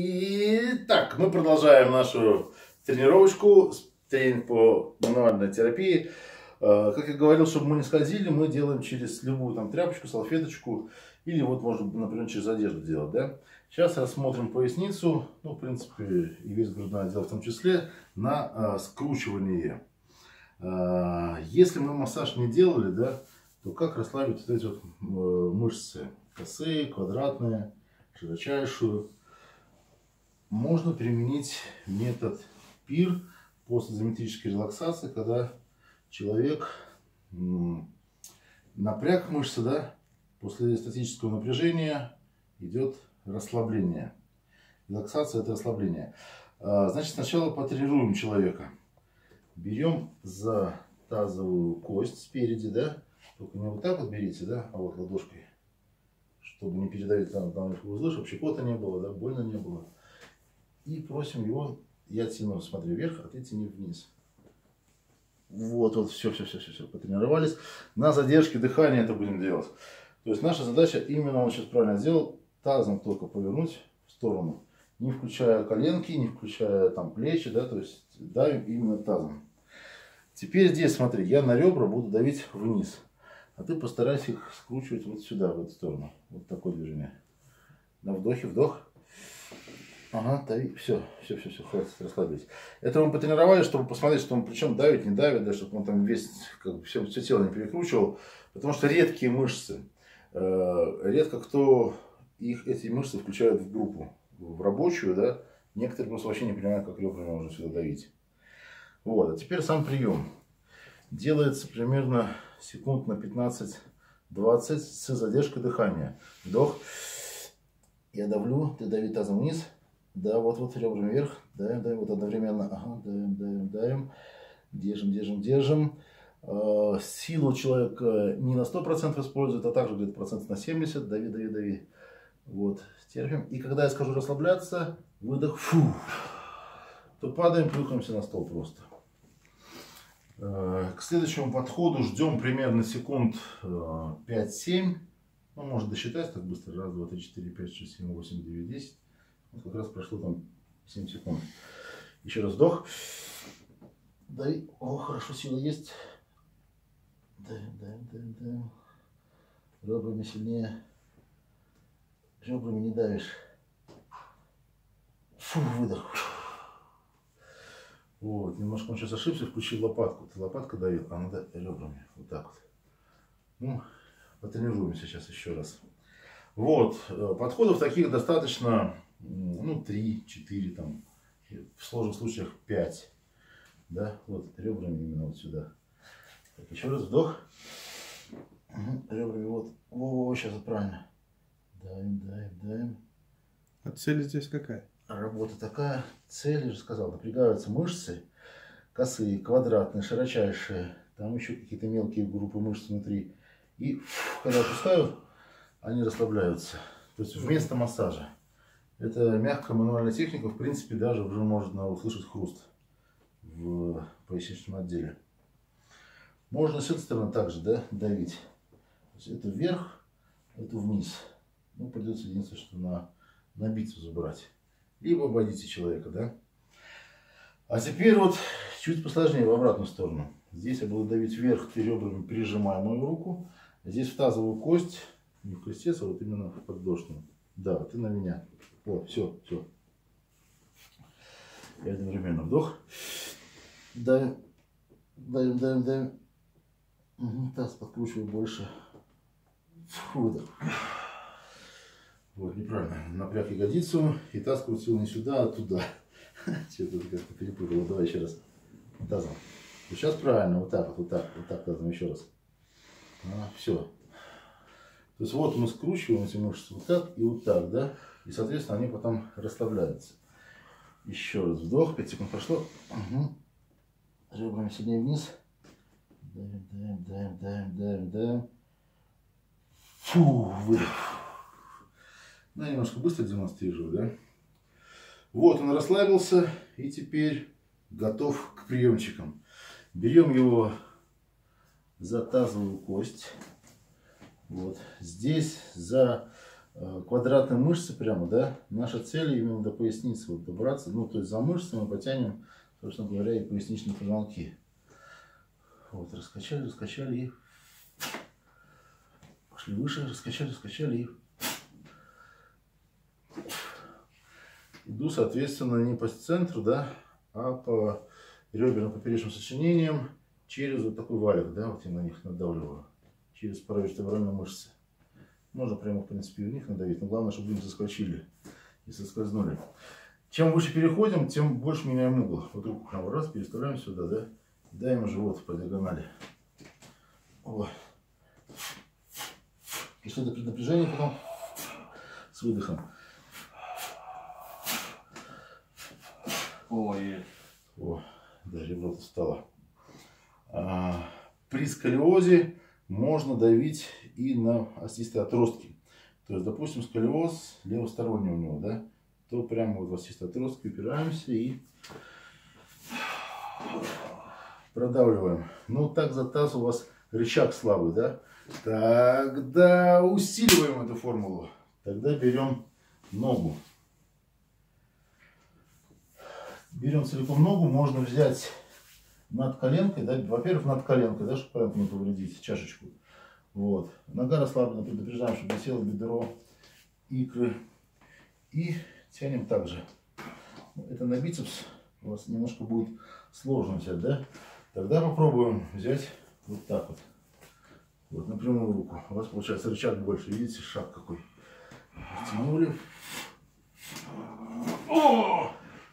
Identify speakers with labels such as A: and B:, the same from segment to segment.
A: Итак, мы продолжаем нашу тренировочку, тренинг по мануальной терапии. Э, как я говорил, чтобы мы не скользили, мы делаем через любую там тряпочку, салфеточку или вот можно, например, через одежду делать, да. Сейчас рассмотрим поясницу, ну, в принципе, и весь грудной отдел в том числе, на э, скручивание. Э, если мы массаж не делали, да, то как расслабить вот эти вот э, мышцы? Косые, квадратные, широчайшую можно применить метод ПИР после изометрической релаксации, когда человек напряг мышцы, да, после статического напряжения идет расслабление. Релаксация – это расслабление. А, значит, сначала потренируем человека. Берем за тазовую кость спереди, да, только не вот так вот берите, да, а вот ладошкой, чтобы не передавить там, там узлы, чтобы щекота не было, да, больно не было и просим его, я тяну, смотри, вверх, а ты тяни вниз. Вот, вот, все, все, все, все, все, потренировались. На задержке дыхания это будем делать. То есть наша задача, именно он сейчас правильно сделал, тазом только повернуть в сторону. Не включая коленки, не включая там плечи, да, то есть давим именно тазом. Теперь здесь, смотри, я на ребра буду давить вниз. А ты постарайся их скручивать вот сюда, в эту сторону. Вот такое движение. На вдохе, вдох. Ага, дави. Все, все, все, все, хватит, расслабились. Это мы потренировали, чтобы посмотреть, что он причем давит, не давит, да, чтобы он там весь, как бы, все, все тело не перекручивал. Потому что редкие мышцы, э, редко кто их, эти мышцы включают в группу, в рабочую, да. Некоторые просто вообще не понимают, как ребрами можно сюда давить. Вот, а теперь сам прием. Делается примерно секунд на 15-20 с задержкой дыхания. Вдох. Я давлю, ты дави тазом вниз. Да, вот, вот ребрами вверх. Даем, даем, вот одновременно. Ага, даем, даем, даем. Держим, держим, держим. Э, силу человека не на 100% использует, а также где-то процентов на 70. Дави, дави, дави. Вот, терпим. И когда я скажу расслабляться, выдох, фу, то падаем, плюхаемся на стол просто. Э, к следующему подходу ждем примерно секунд 5-7. Э, ну, может досчитать так быстро. Раз, два, три, четыре, пять, шесть, семь, восемь, девять, десять. Вот как раз прошло там 7 секунд. Еще раз вдох. Дай. О, хорошо, сила есть. Даем, даем, даем, даем. Ребрами сильнее. Ребрами не давишь. Фу, выдох. Вот, немножко он сейчас ошибся, включил лопатку. Ты лопатка давил, а надо ребрами. Вот так вот. Ну, потренируемся сейчас еще раз. Вот, э, подходов таких достаточно ну, 3, 4, там, в сложных случаях 5. Да, вот ребрами именно вот сюда. Так, еще раз вдох. Угу, ребрами вот. О, сейчас вот правильно. Даем, даем, даем.
B: А цель здесь какая?
A: Работа такая. Цель, я же сказал, напрягаются мышцы. Косые, квадратные, широчайшие. Там еще какие-то мелкие группы мышц внутри. И когда опускаю, они расслабляются. То есть вместо массажа. Это мягкая мануальная техника, в принципе, даже уже можно услышать хруст в поясничном отделе. Можно с этой стороны также да, давить. Это вверх, это вниз. Ну, придется единственное, что на, на бицепс забрать. Либо обойдите человека, да. А теперь вот чуть посложнее в обратную сторону. Здесь я буду давить вверх, ты ребрами прижимая мою руку. Здесь в тазовую кость, не в крестец, а вот именно в поддошную. Да, ты на меня. Вот, все, все. И одновременно вдох. Даем, даем, даем, даем. Угу, таз подкручиваю больше. Выдох. Вот, неправильно. Напряг ягодицу, и таз крутил не сюда, а туда. Что-то как-то перепутал. Давай еще раз. Тазом. Сейчас правильно, вот так вот, вот так, вот так тазом еще раз. А, все. То есть вот мы скручиваем эти мышцы вот так и вот так, да? И, соответственно, они потом расслабляются. Еще раз вдох, 5 секунд прошло. Угу. Ребрами сильнее вниз. Даем, даем, даем, даем, даем, даем. Фу, выдох. Ну, немножко быстро демонстрирую, да? Вот он расслабился и теперь готов к приемчикам. Берем его за тазовую кость. Вот здесь за э, квадратные мышцы прямо, да. Наша цель именно до поясницы вот добраться. Ну, то есть за мышцами мы потянем, собственно говоря, и поясничные позвонки. Вот, раскачали, раскачали и пошли выше, раскачали, раскачали и иду, соответственно, не по центру, да, а по реберно-поперечным сочинениям через вот такой валик, да, вот я на них надавливаю, через паравертебральные мышцы. Можно прямо, в принципе, в них надавить, но главное, чтобы они соскочили и соскользнули. Чем выше переходим, тем больше меняем угол. Вот руку прямо раз, переставляем сюда, да, даем живот по диагонали. О. И что-то преднапряжение потом с выдохом.
C: Ой.
A: О, даже ребро стало. А, при сколиозе можно давить и на остистые отростки. То есть, допустим, сколиоз левосторонний у него, да, то прямо вот в остистые отростки упираемся и продавливаем. Ну, так за таз у вас рычаг слабый, да? Тогда усиливаем эту формулу. Тогда берем ногу. Берем целиком ногу, можно взять над коленкой, да, во-первых, над коленкой, да, чтобы коленку не повредить, чашечку. Вот. Нога расслаблена, предупреждаем, чтобы висело бедро, икры. И тянем также. Это на бицепс у вас немножко будет сложно взять, да? Тогда попробуем взять вот так вот. Вот на прямую руку. У вас получается рычаг больше. Видите, шаг какой. Тянули.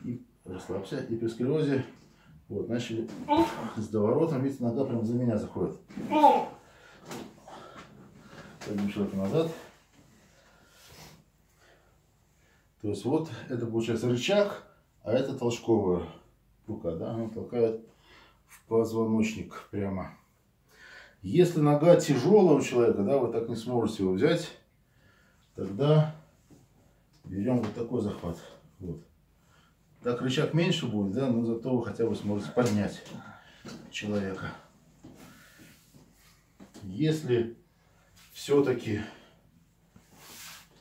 A: И расслабься. И при сколиозе вот, начали с доворотом. Видите, нога прям за меня заходит. Пойдем человека назад. То есть вот это получается рычаг, а это толчковая рука, да, она толкает в позвоночник прямо. Если нога тяжелая у человека, да, вы так не сможете его взять, тогда берем вот такой захват. Вот. Так рычаг меньше будет, да, но зато вы хотя бы сможете поднять человека. Если все-таки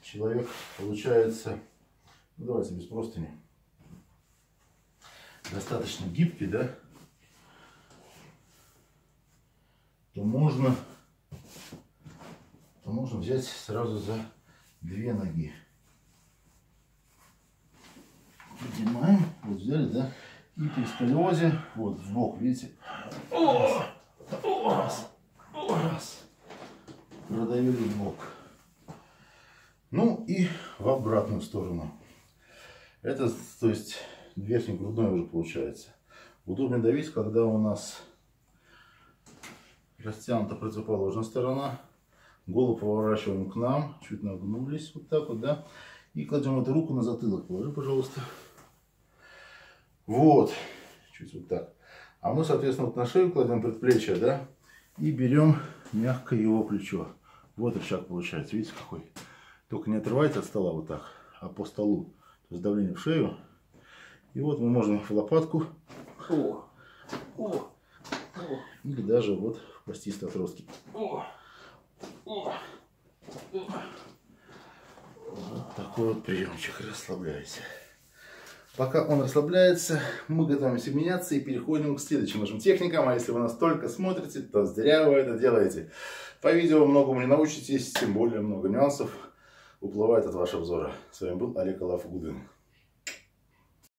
A: человек получается, ну давайте без простыни, достаточно гибкий, да, то можно, то можно взять сразу за две ноги. Поднимаем, вот взяли, да, и при сколиозе, вот в бок, видите, раз, раз, раз, продавили в бок. Ну и в обратную сторону. Это, то есть, верхний грудной уже получается. Удобнее давить, когда у нас растянута противоположная сторона. Голову поворачиваем к нам, чуть нагнулись, вот так вот, да. И кладем эту руку на затылок. Положи, пожалуйста. Вот, чуть вот так. А мы, соответственно, вот на шею кладем предплечье, да, и берем мягко его плечо. Вот рычаг получается, видите какой? Только не отрывайте от стола вот так, а по столу. То есть давление в шею. И вот мы можем в лопатку. О, о, о. Или даже вот в пластистые отростки. О, о, о. Вот такой вот приемчик. Расслабляйся. Пока он расслабляется, мы готовимся меняться и переходим к следующим нашим техникам. А если вы нас только смотрите, то зря вы это делаете. По видео многому не научитесь, тем более много нюансов уплывает от вашего взора. С вами был Олег Алаф Гудвин.